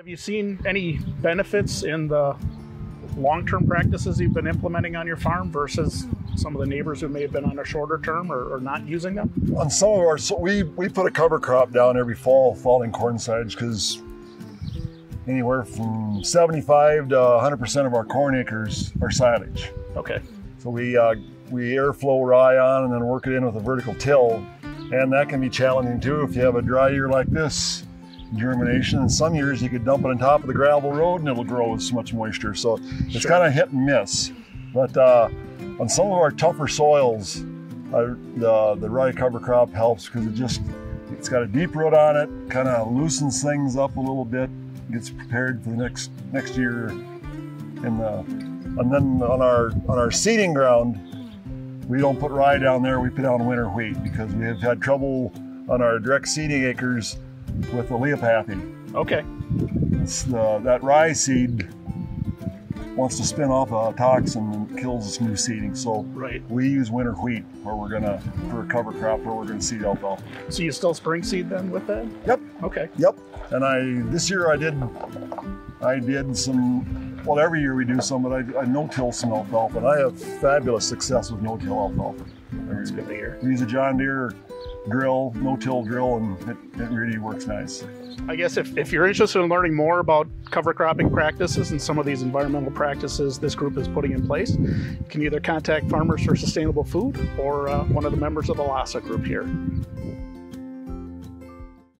Have you seen any benefits in the long-term practices you've been implementing on your farm versus some of the neighbors who may have been on a shorter term or, or not using them? On some of our, so we we put a cover crop down every fall, falling corn silage, because anywhere from 75 to 100 percent of our corn acres are silage. Okay. So we uh, we airflow rye on and then work it in with a vertical till, and that can be challenging too if you have a dry year like this. Germination, and some years you could dump it on top of the gravel road and it'll grow with so much moisture. So it's Sure. kind of hit and miss. But uh, on some of our tougher soils, uh, the the rye cover crop helps because it just it's got a deep root on it, kind of loosens things up a little bit, gets prepared for the next next year. And the and then on our on our seeding ground, we don't put rye down there. We put down winter wheat because we have had trouble on our direct seeding acres with allelopathy. Okay. It's the, that rye seed wants to spin off a toxin and kills the new seeding. So Right. we use winter wheat where we're gonna for a cover crop where we're gonna seed alfalfa. So you still spring seed then with that? Yep. Okay. Yep. And I this year I did I did some well every year we do some, but I, I no-till some alfalfa, and I have fabulous success with no-till alfalfa. That's good to hear. We use a John Deere drill, no-till drill, and it, it really works nice. I guess if, if you're interested in learning more about cover cropping practices and some of these environmental practices this group is putting in place, you can either contact Farmers for Sustainable Food or uh, one of the members of the LASA group here.